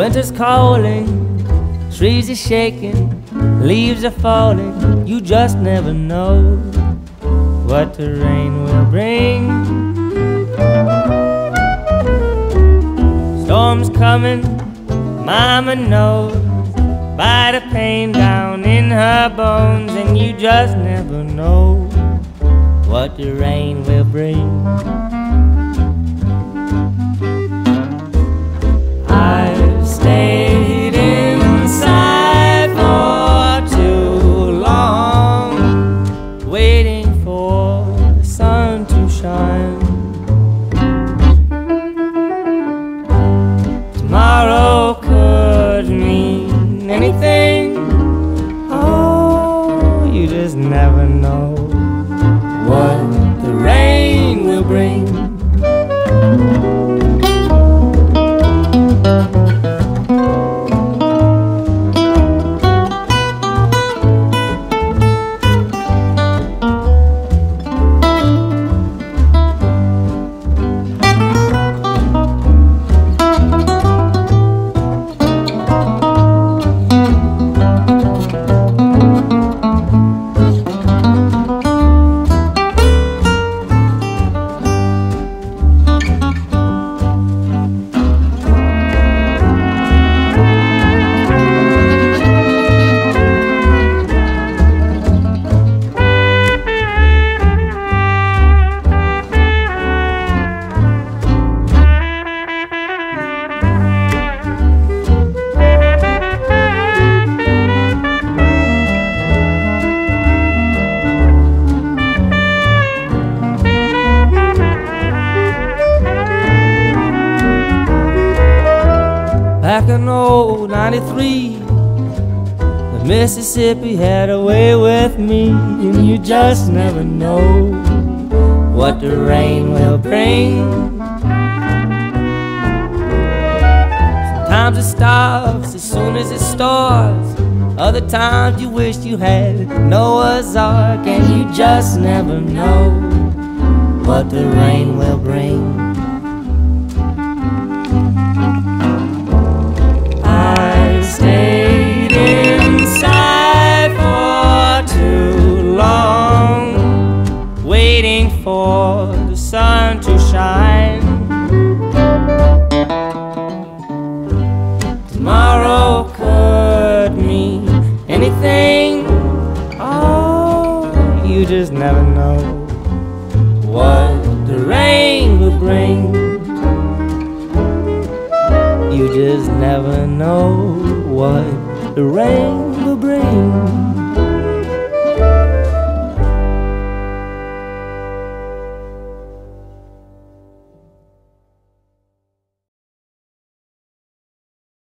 Winter's calling, trees are shaking, leaves are falling. You just never know what the rain will bring. Storm's coming, Mama knows by the pain down in her bones, and you just never know what the rain will bring. Back in old 93, the Mississippi had a way with me, and you just never know what the rain will bring. Sometimes it stops as soon as it starts. Other times you wish you had Noah's Ark, and you just never know what the rain will bring. For the sun to shine. Tomorrow could mean anything. Oh, you just never know what the rain will bring. You just never know what the rain will bring.